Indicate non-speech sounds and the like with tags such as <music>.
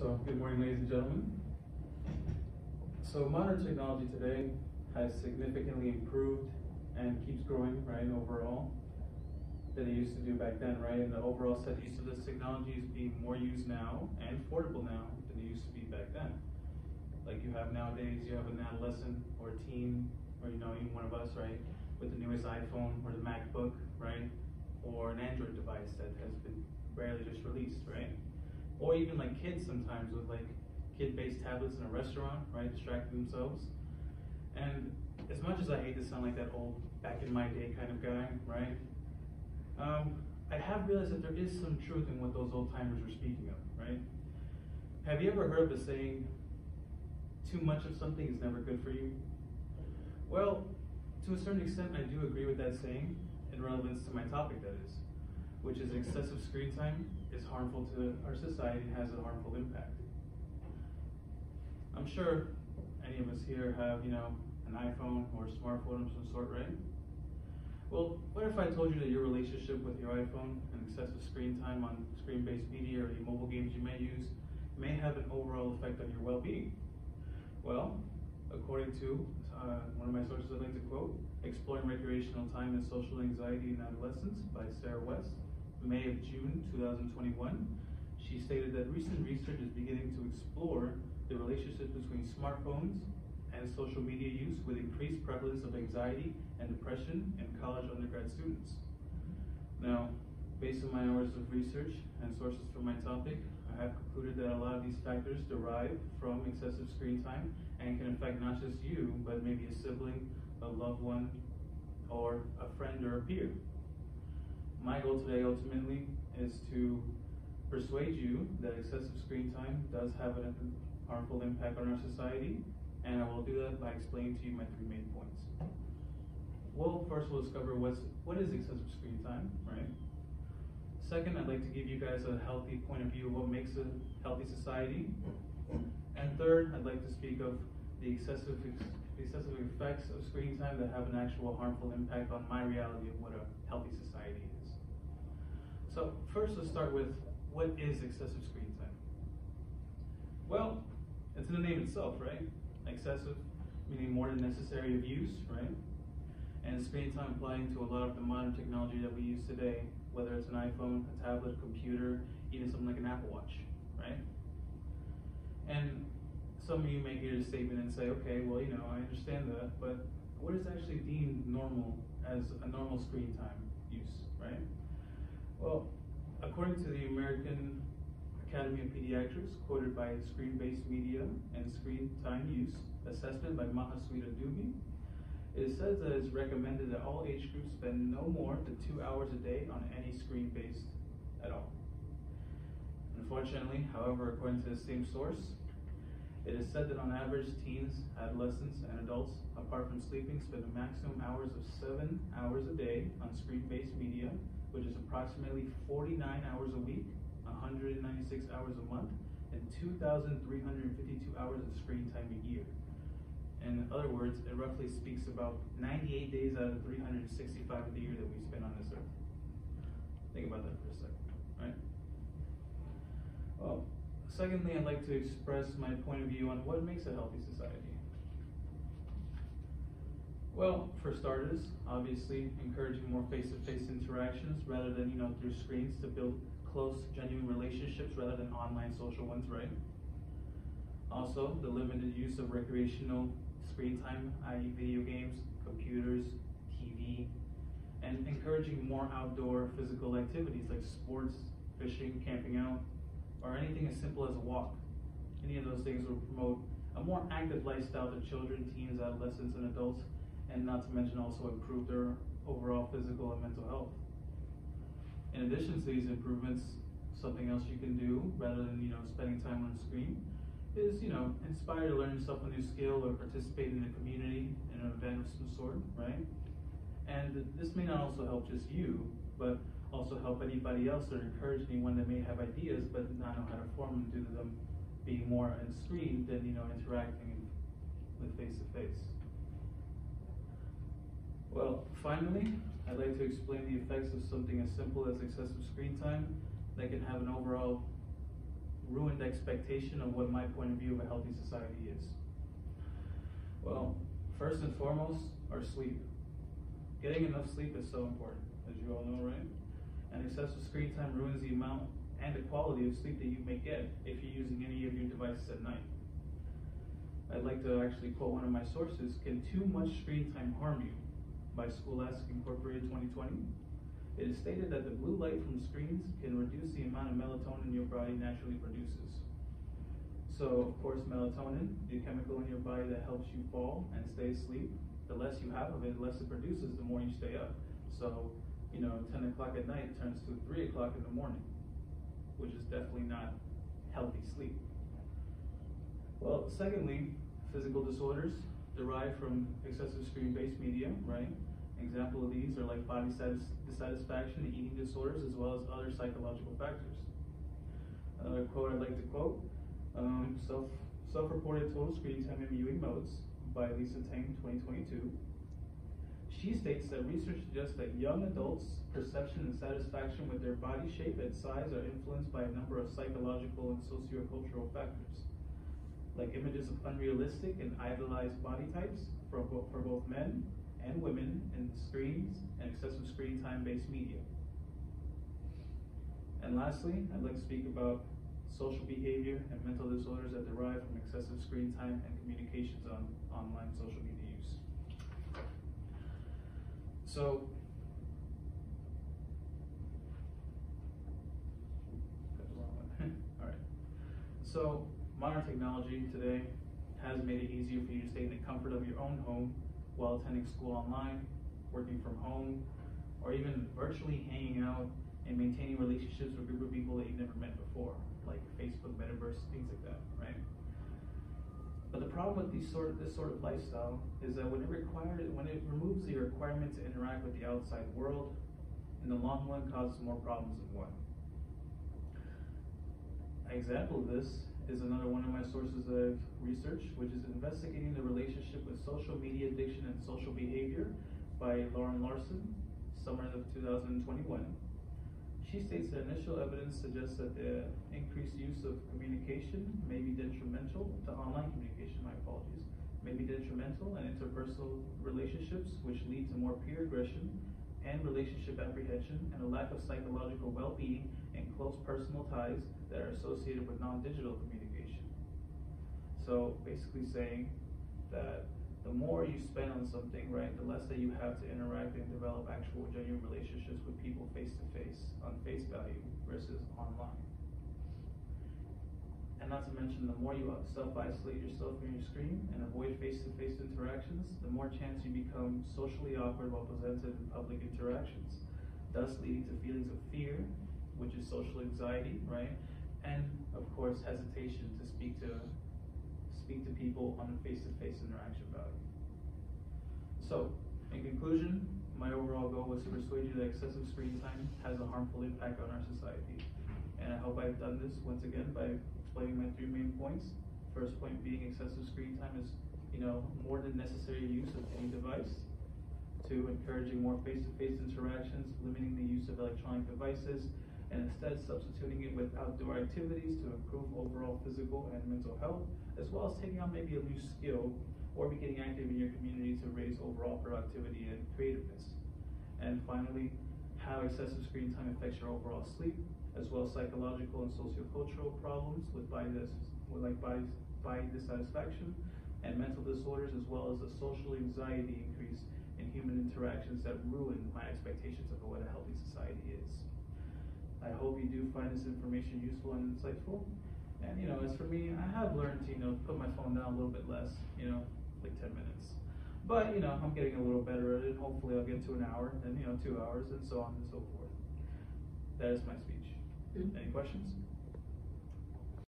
So, good morning, ladies and gentlemen. So, modern technology today has significantly improved and keeps growing, right, overall, than it used to do back then, right? And the overall set use of this technology is being more used now and affordable now than it used to be back then. Like you have nowadays, you have an adolescent or a teen, or you know, even one of us, right, with the newest iPhone or the MacBook, right, or an Android device that has been barely just released, right? Or even like kids sometimes with like kid-based tablets in a restaurant, right, distracting themselves. And as much as I hate to sound like that old back in my day kind of guy, right? Um, I have realized that there is some truth in what those old timers were speaking of, right? Have you ever heard the saying, too much of something is never good for you? Well, to a certain extent, I do agree with that saying in relevance to my topic, that is, which is excessive screen time is harmful to our society and has a harmful impact. I'm sure any of us here have, you know, an iPhone or smartphone of some sort, right? Well, what if I told you that your relationship with your iPhone and excessive screen time on screen-based media or the mobile games you may use may have an overall effect on your well-being? Well, according to uh, one of my sources I'd like to quote, Exploring Recreational Time and Social Anxiety in Adolescence by Sarah West, May of June 2021, she stated that recent research is beginning to explore the relationship between smartphones and social media use with increased prevalence of anxiety and depression in college undergrad students. Now, based on my hours of research and sources for my topic, I have concluded that a lot of these factors derive from excessive screen time and can affect not just you, but maybe a sibling, a loved one, or a friend or a peer. My goal today ultimately is to persuade you that excessive screen time does have a harmful impact on our society and I will do that by explaining to you my three main points. Well, first we'll discover what's, what is excessive screen time, right? Second, I'd like to give you guys a healthy point of view of what makes a healthy society. And third, I'd like to speak of the excessive, the excessive effects of screen time that have an actual harmful impact on my reality of what a healthy society is. So first, let's start with what is excessive screen time? Well, it's in the name itself, right? excessive, meaning more than necessary of use, right? And screen time applying to a lot of the modern technology that we use today, whether it's an iPhone, a tablet, a computer, even something like an Apple Watch, right? And some of you may hear this statement and say, okay, well, you know, I understand that, but what is actually deemed normal as a normal screen time use, right? Well, according to the American Academy of Pediatrics, quoted by Screen-Based Media and Screen Time Use Assessment by Mahasweta Dubey. It says that it's recommended that all age groups spend no more than two hours a day on any screen-based at all. Unfortunately, however, according to the same source, it is said that on average, teens, adolescents, and adults, apart from sleeping, spend a maximum hours of seven hours a day on screen-based media, which is approximately 49 hours a week 196 hours a month, and 2,352 hours of screen time a year. In other words, it roughly speaks about 98 days out of 365 of the year that we spend on this earth. Think about that for a second, right? Well, secondly, I'd like to express my point of view on what makes a healthy society. Well, for starters, obviously encouraging more face-to-face -face interactions rather than, you know, through screens to build close, genuine relationships rather than online social ones, right? Also, the limited use of recreational screen time, i.e. video games, computers, TV, and encouraging more outdoor physical activities like sports, fishing, camping out, or anything as simple as a walk. Any of those things will promote a more active lifestyle to children, teens, adolescents, and adults, and not to mention also improve their overall physical and mental health. In addition to these improvements, something else you can do rather than you know spending time on screen is you know inspire to learn yourself a new skill or participate in a community in an event of some sort, right? And this may not also help just you, but also help anybody else or encourage anyone that may have ideas but not know how to form them due to them being more on screen than you know interacting with face to face. Well, finally, I'd like to explain the effects of something as simple as excessive screen time that can have an overall ruined expectation of what my point of view of a healthy society is? Well, first and foremost, our sleep. Getting enough sleep is so important, as you all know, right? And excessive screen time ruins the amount and the quality of sleep that you may get if you're using any of your devices at night. I'd like to actually quote one of my sources Can too much screen time harm you? By Scholastic Incorporated 2020. It is stated that the blue light from screens can reduce the amount of melatonin your body naturally produces. So, of course, melatonin, the chemical in your body that helps you fall and stay asleep, the less you have of it, the less it produces, the more you stay up. So, you know, 10 o'clock at night turns to 3 o'clock in the morning, which is definitely not healthy sleep. Well, secondly, physical disorders derived from excessive screen-based media, right? Example of these are like body dissatisfaction, eating disorders, as well as other psychological factors. Another quote I'd like to quote, um, self, self-reported total screen time in viewing modes by Lisa Tang, 2022. She states that research suggests that young adults' perception and satisfaction with their body shape and size are influenced by a number of psychological and sociocultural factors like images of unrealistic and idolized body types for, for both men and women in screens and excessive screen time based media. And lastly, I'd like to speak about social behavior and mental disorders that derive from excessive screen time and communications on online social media use. So, <laughs> <laughs> all right. So, Modern technology today has made it easier for you to stay in the comfort of your own home while attending school online, working from home, or even virtually hanging out and maintaining relationships with a group of people that you've never met before, like Facebook, Metaverse, things like that, right? But the problem with these sort of, this sort of lifestyle is that when it requires, when it removes the requirement to interact with the outside world, in the long run causes more problems than one. An example of this is another one of my sources of research, which is investigating the relationship with social media addiction and social behavior by Lauren Larson, summer of 2021. She states that initial evidence suggests that the increased use of communication may be detrimental to online communication, my apologies, may be detrimental in interpersonal relationships, which lead to more peer aggression and relationship apprehension and a lack of psychological well-being close personal ties that are associated with non-digital communication. So basically saying that the more you spend on something, right, the less that you have to interact and develop actual genuine relationships with people face to face on face value versus online. And not to mention, the more you self-isolate yourself from your screen and avoid face-to-face interactions, the more chance you become socially awkward while presented in public interactions, thus leading to feelings of fear, which is social anxiety, right? And of course, hesitation to speak to speak to people on a face-to-face interaction value. So, in conclusion, my overall goal was to persuade you that excessive screen time has a harmful impact on our society. And I hope I've done this once again by explaining my three main points. First point being excessive screen time is, you know, more than necessary use of any device. Two, encouraging more face-to-face interactions, limiting the use of electronic devices, and instead substituting it with outdoor activities to improve overall physical and mental health as well as taking on maybe a new skill or be getting active in your community to raise overall productivity and creativeness. And finally, how excessive screen time affects your overall sleep, as well as psychological and sociocultural problems with body, like body, body dissatisfaction and mental disorders, as well as a social anxiety increase in human interactions that ruin my expectations of what a healthy society is. I hope you do find this information useful and insightful. And you know, as for me, I have learned to you know put my phone down a little bit less. You know, like ten minutes. But you know, I'm getting a little better at it. Hopefully, I'll get to an hour, and you know, two hours, and so on and so forth. That is my speech. Mm-hmm. Any questions?